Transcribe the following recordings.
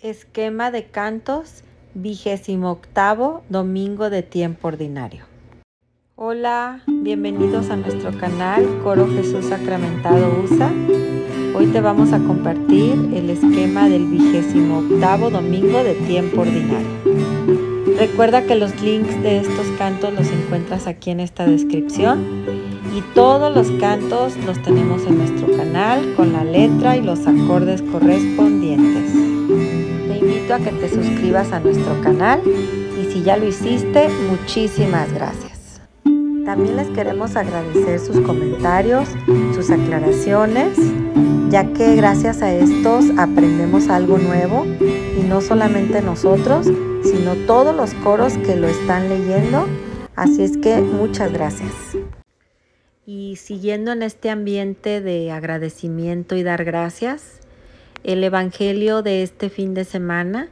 Esquema de cantos, vigésimo octavo domingo de tiempo ordinario. Hola, bienvenidos a nuestro canal Coro Jesús Sacramentado USA. Hoy te vamos a compartir el esquema del vigésimo octavo domingo de tiempo ordinario. Recuerda que los links de estos cantos los encuentras aquí en esta descripción y todos los cantos los tenemos en nuestro canal con la letra y los acordes correspondientes. Que te suscribas a nuestro canal y si ya lo hiciste, muchísimas gracias. También les queremos agradecer sus comentarios, sus aclaraciones, ya que gracias a estos aprendemos algo nuevo y no solamente nosotros, sino todos los coros que lo están leyendo. Así es que muchas gracias. Y siguiendo en este ambiente de agradecimiento y dar gracias, el Evangelio de este fin de semana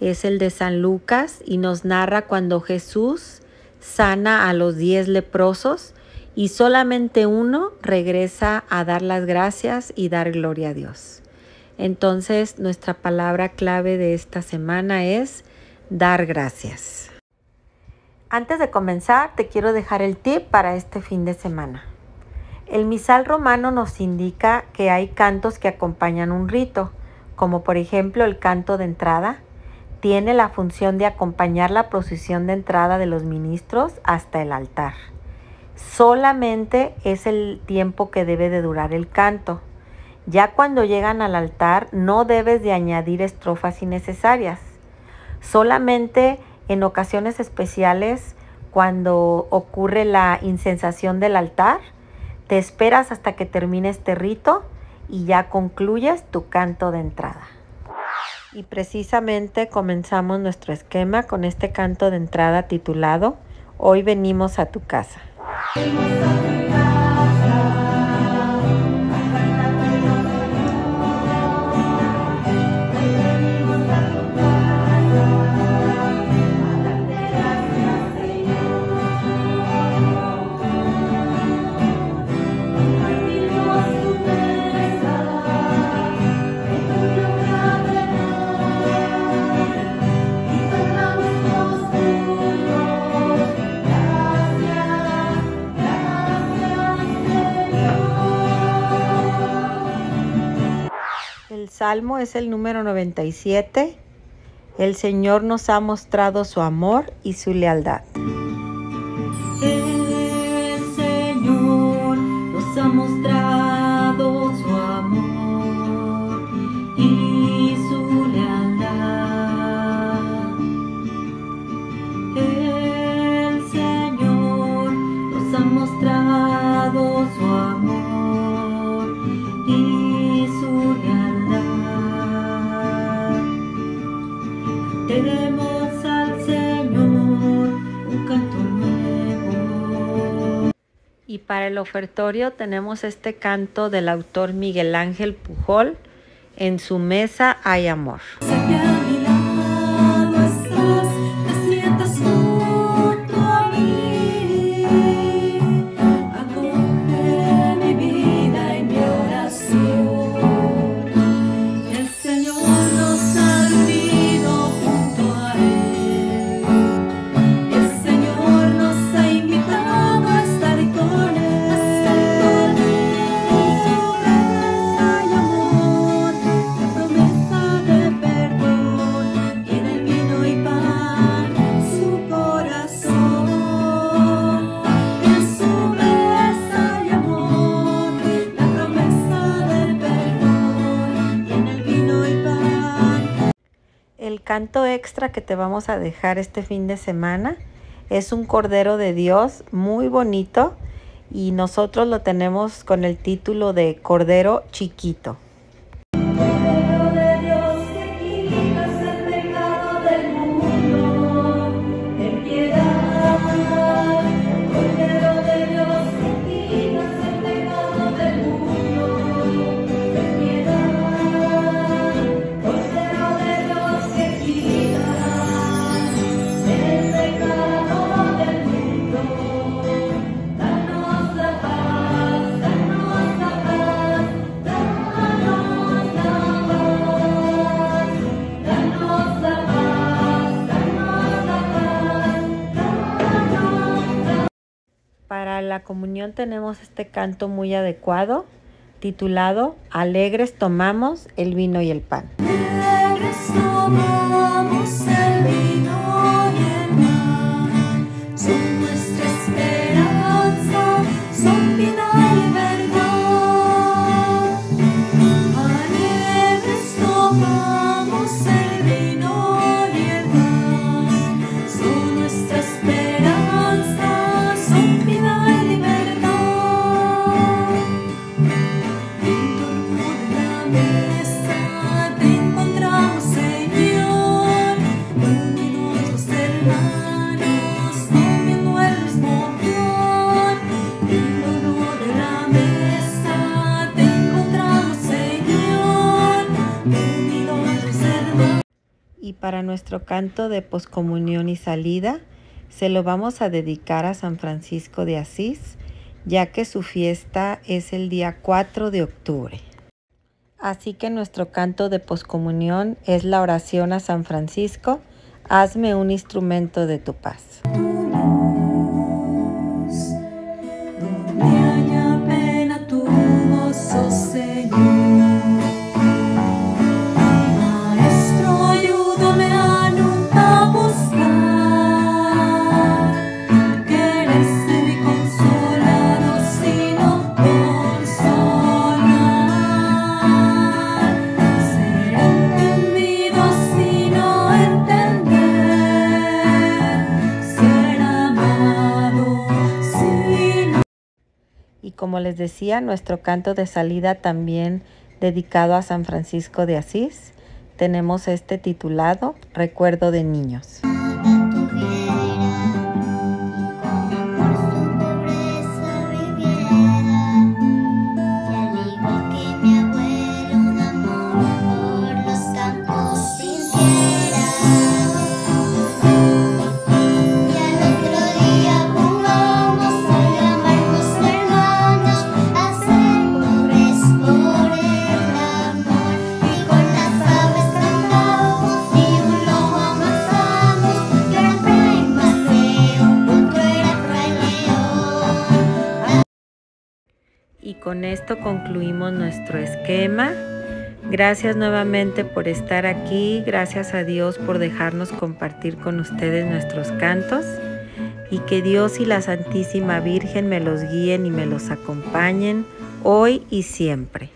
es el de San Lucas y nos narra cuando Jesús sana a los diez leprosos y solamente uno regresa a dar las gracias y dar gloria a Dios. Entonces nuestra palabra clave de esta semana es dar gracias. Antes de comenzar, te quiero dejar el tip para este fin de semana. El misal romano nos indica que hay cantos que acompañan un rito, como por ejemplo el canto de entrada. Tiene la función de acompañar la procesión de entrada de los ministros hasta el altar. Solamente es el tiempo que debe de durar el canto. Ya cuando llegan al altar no debes de añadir estrofas innecesarias. Solamente en ocasiones especiales, cuando ocurre la incensación del altar, te esperas hasta que termine este rito y ya concluyes tu canto de entrada. Y precisamente comenzamos nuestro esquema con este canto de entrada titulado Hoy venimos a tu casa. Salmo es el número 97. El Señor nos ha mostrado su amor y su lealtad. El Señor nos ha mostrado su amor y Y para el ofertorio tenemos este canto del autor Miguel Ángel Pujol. En su mesa hay amor. El canto extra que te vamos a dejar este fin de semana es un Cordero de Dios muy bonito y nosotros lo tenemos con el título de Cordero Chiquito. La comunión tenemos este canto muy adecuado titulado Alegres tomamos el vino y el pan. Para nuestro canto de poscomunión y salida, se lo vamos a dedicar a San Francisco de Asís, ya que su fiesta es el día 4 de octubre. Así que nuestro canto de poscomunión es la oración a San Francisco, hazme un instrumento de tu paz. Como les decía, nuestro canto de salida también dedicado a San Francisco de Asís, tenemos este titulado Recuerdo de Niños. Con esto concluimos nuestro esquema. Gracias nuevamente por estar aquí, gracias a Dios por dejarnos compartir con ustedes nuestros cantos y que Dios y la Santísima Virgen me los guíen y me los acompañen hoy y siempre.